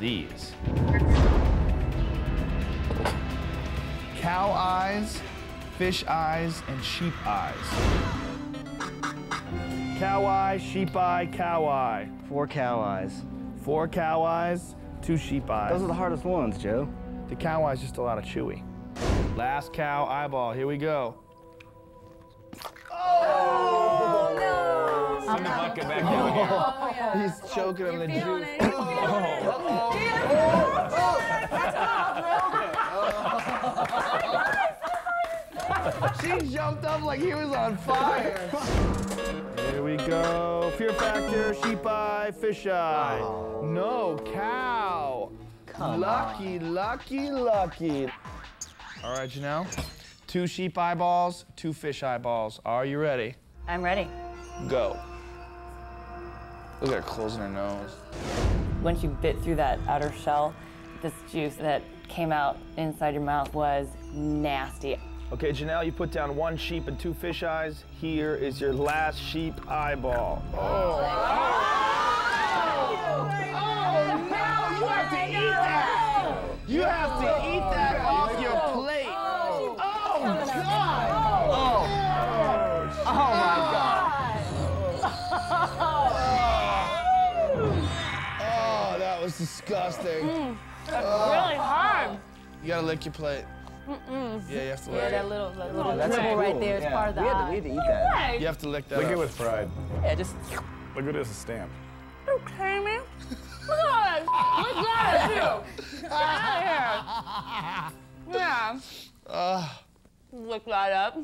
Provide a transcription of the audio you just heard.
these. Cow eyes, fish eyes, and sheep eyes. Cow eye, sheep eye, cow eye. Four cow eyes. Four cow eyes, two sheep eyes. Those are the hardest ones, Joe. The cow eye's just a lot of chewy. Last cow eyeball, here we go. Send the bucket back down here. He's choking on the juice. She jumped up like he was on fire. Here we go. Fear factor, sheep eye, fish eye. Oh. No, cow. Come lucky, lucky, lucky. All right, Janelle. Two sheep eyeballs, two fish eyeballs. Are you ready? I'm ready. Go. Look at her closing her nose. Once you bit through that outer shell, this juice that came out inside your mouth was nasty. Okay, Janelle, you put down one sheep and two fish eyes. Here is your last sheep eyeball. Oh. you Oh, that was disgusting. Mm, really hard. You gotta lick your plate. Yeah, you have to lick Yeah, it. that little, that little That's cool. right there is Yeah. part of the we had, to, eye. we had to eat that. You have to lick that Lick it with pride. Yeah, just Look at it as a stamp. Okay, man. Look at that. Look at you. Get out of here. Yeah. Lick that up.